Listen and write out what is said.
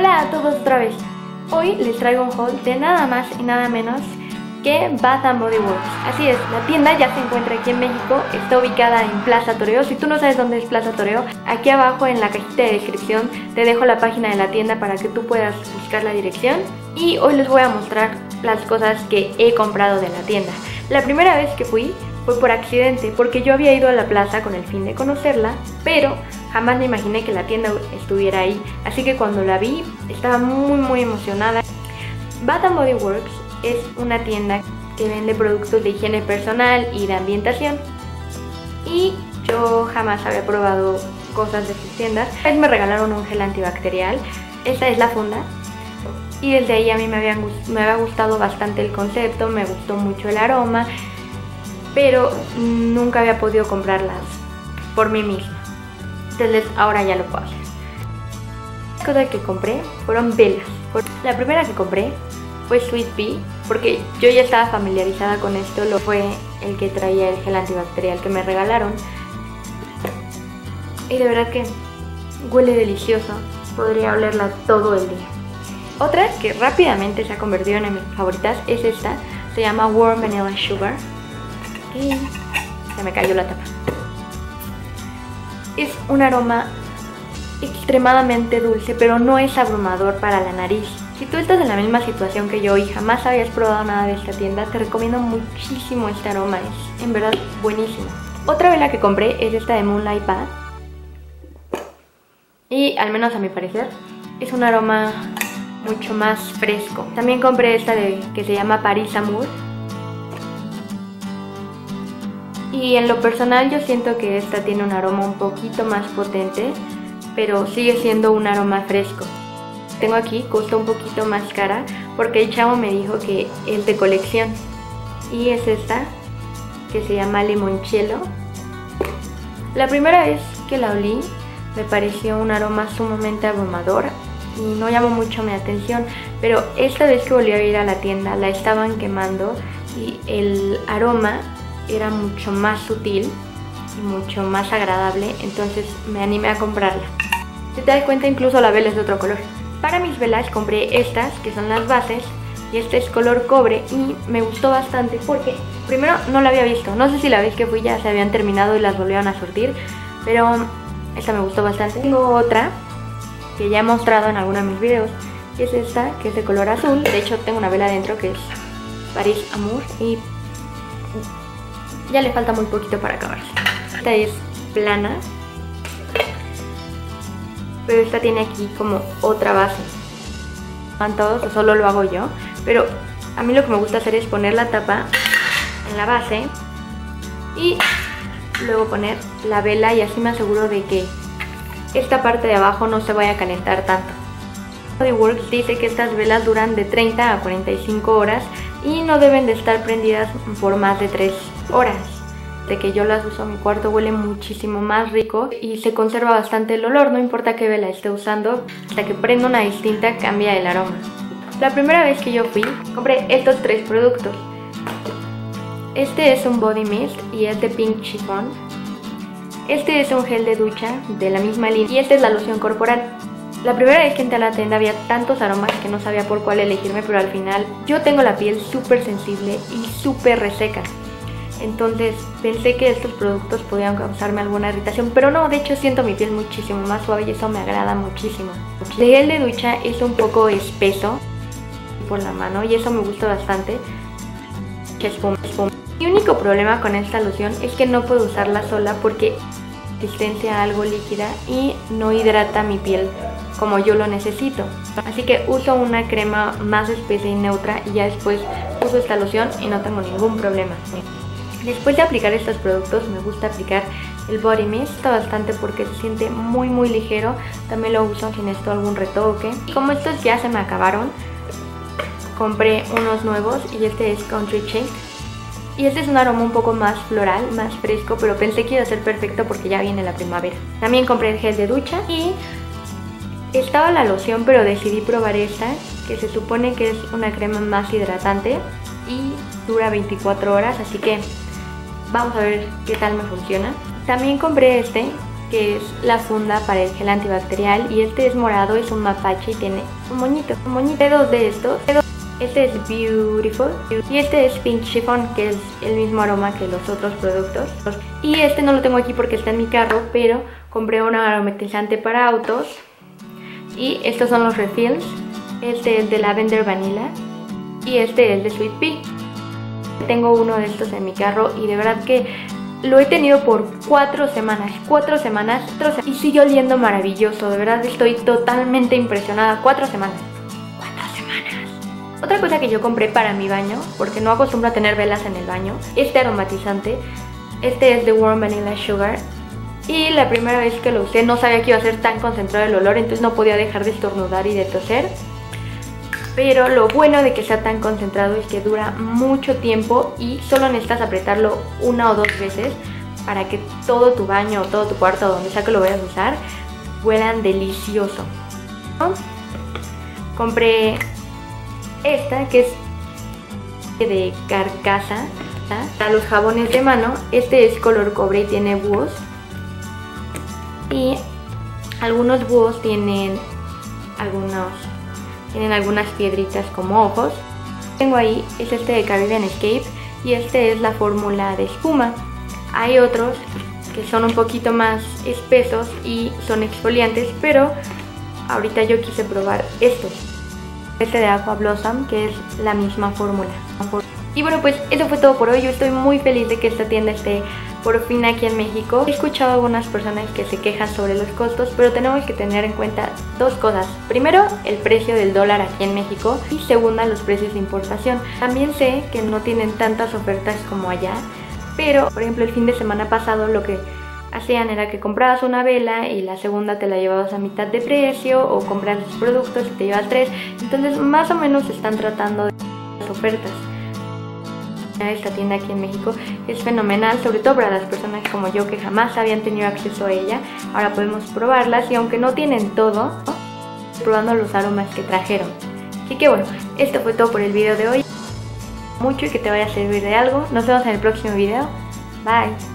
Hola a todos otra vez. Hoy les traigo un haul de nada más y nada menos que Bath and Body Works. Así es, la tienda ya se encuentra aquí en México, está ubicada en Plaza Toreo. Si tú no sabes dónde es Plaza Toreo, aquí abajo en la cajita de descripción te dejo la página de la tienda para que tú puedas buscar la dirección. Y hoy les voy a mostrar las cosas que he comprado de la tienda. La primera vez que fui fue por accidente, porque yo había ido a la plaza con el fin de conocerla, pero jamás me imaginé que la tienda estuviera ahí. Así que cuando la vi, estaba muy muy emocionada. Bath Body Works es una tienda que vende productos de higiene personal y de ambientación. Y yo jamás había probado cosas de sus tiendas. Me regalaron un gel antibacterial. Esta es la funda. Y desde ahí a mí me, habían, me había gustado bastante el concepto, me gustó mucho el aroma, pero nunca había podido comprarlas por mí misma. Entonces ahora ya lo puedo hacer. Las que compré fueron velas. La primera que compré fue Sweet Pea, porque yo ya estaba familiarizada con esto, lo fue el que traía el gel antibacterial que me regalaron. Y de verdad que huele delicioso, podría olerla todo el día. Otra que rápidamente se ha convertido en mis favoritas es esta, se llama Warm Vanilla Sugar. Y se me cayó la tapa. Es un aroma extremadamente dulce, pero no es abrumador para la nariz. Si tú estás en la misma situación que yo y jamás habías probado nada de esta tienda, te recomiendo muchísimo este aroma, es en verdad buenísimo. Otra vela que compré es esta de Moonlight Bath. Y al menos a mi parecer, es un aroma mucho más fresco. También compré esta de, que se llama Paris Amour. Y en lo personal yo siento que esta tiene un aroma un poquito más potente, pero sigue siendo un aroma fresco. Tengo aquí, costó un poquito más cara, porque el chavo me dijo que es de colección. Y es esta, que se llama Limoncello. La primera vez que la olí, me pareció un aroma sumamente abrumador y no llamó mucho mi atención, pero esta vez que volví a ir a la tienda la estaban quemando y el aroma era mucho más sutil y mucho más agradable, entonces me animé a comprarla. Si te das cuenta, incluso la vela es de otro color. Para mis velas compré estas, que son las bases, y este es color cobre y me gustó bastante porque primero no la había visto, no sé si la vez que fui ya se habían terminado y las volvieron a surtir, pero esta me gustó bastante. Tengo otra que ya he mostrado en alguno de mis videos, que es esta, que es de color azul, de hecho tengo una vela adentro que es Paris Amour y ya le falta muy poquito para acabarse. Esta es plana, pero esta tiene aquí como otra base. Van todos solo lo hago yo, pero a mí lo que me gusta hacer es poner la tapa en la base y luego poner la vela y así me aseguro de que esta parte de abajo no se vaya a calentar tanto. Bodyworks dice que estas velas duran de 30 a 45 horas y no deben de estar prendidas por más de 3 horas. De que yo las uso, mi cuarto huele muchísimo más rico y se conserva bastante el olor, no importa qué vela esté usando, hasta que prenda una distinta cambia el aroma. La primera vez que yo fui, compré estos tres productos. Este es un body mist y es de pink chiffon. Este es un gel de ducha de la misma línea y esta es la loción corporal. La primera vez que entré a la tienda había tantos aromas que no sabía por cuál elegirme, pero al final yo tengo la piel súper sensible y súper reseca. Entonces pensé que estos productos podían causarme alguna irritación, pero no, de hecho siento mi piel muchísimo más suave y eso me agrada muchísimo. El gel de ducha es un poco espeso por la mano y eso me gusta bastante. Mi único problema con esta loción es que no puedo usarla sola porque consistencia algo líquida y no hidrata mi piel como yo lo necesito. Así que uso una crema más espesa y neutra y ya después uso esta loción y no tengo ningún problema. Después de aplicar estos productos me gusta aplicar el body mist bastante porque se siente muy muy ligero. También lo uso si necesito algún retoque. Y como estos ya se me acabaron, compré unos nuevos y este es Country Shake. Y este es un aroma un poco más floral, más fresco, pero pensé que iba a ser perfecto porque ya viene la primavera. También compré el gel de ducha y estaba la loción, pero decidí probar esta, que se supone que es una crema más hidratante y dura 24 horas, así que vamos a ver qué tal me funciona. También compré este, que es la funda para el gel antibacterial y este es morado, es un mapache y tiene un moñito, un moñito. Dos de estos. Este es Beautiful y este es Pink Chiffon, que es el mismo aroma que los otros productos. Y este no lo tengo aquí porque está en mi carro, pero compré un aromatizante para autos. Y estos son los refills. Este es de Lavender Vanilla y este es de Sweet Pea. Tengo uno de estos en mi carro y de verdad que lo he tenido por cuatro semanas, cuatro semanas, y sigue oliendo maravilloso. De verdad estoy totalmente impresionada. Cuatro semanas. Cuatro semanas. Otra cosa que yo compré para mi baño, porque no acostumbro a tener velas en el baño, este aromatizante. Este es de Warm Vanilla Sugar. Y la primera vez que lo usé no sabía que iba a ser tan concentrado el olor, entonces no podía dejar de estornudar y de toser pero lo bueno de que sea tan concentrado es que dura mucho tiempo y solo necesitas apretarlo una o dos veces para que todo tu baño o todo tu cuarto donde sea que lo vayas a usar huelan delicioso. Compré esta que es de carcasa para los jabones de mano. Este es color cobre y tiene búhos. Y algunos búhos tienen algunos tienen algunas piedritas como ojos. Tengo ahí es este de Caribbean Escape y este es la fórmula de espuma. Hay otros que son un poquito más espesos y son exfoliantes, pero ahorita yo quise probar estos. Este de Aqua Blossom, que es la misma fórmula. Y bueno, pues eso fue todo por hoy. Yo estoy muy feliz de que esta tienda esté por fin aquí en México. He escuchado a algunas personas que se quejan sobre los costos, pero tenemos que tener en cuenta dos cosas. Primero, el precio del dólar aquí en México y segunda, los precios de importación. También sé que no tienen tantas ofertas como allá, pero por ejemplo el fin de semana pasado lo que hacían era que comprabas una vela y la segunda te la llevabas a mitad de precio o compras los productos y te llevas tres. Entonces más o menos están tratando de las ofertas esta tienda aquí en México es fenomenal, sobre todo para las personas como yo que jamás habían tenido acceso a ella. Ahora podemos probarlas y aunque no tienen todo, probando los aromas que trajeron. Así que bueno, esto fue todo por el video de hoy. Mucho y que te vaya a servir de algo. Nos vemos en el próximo video. Bye.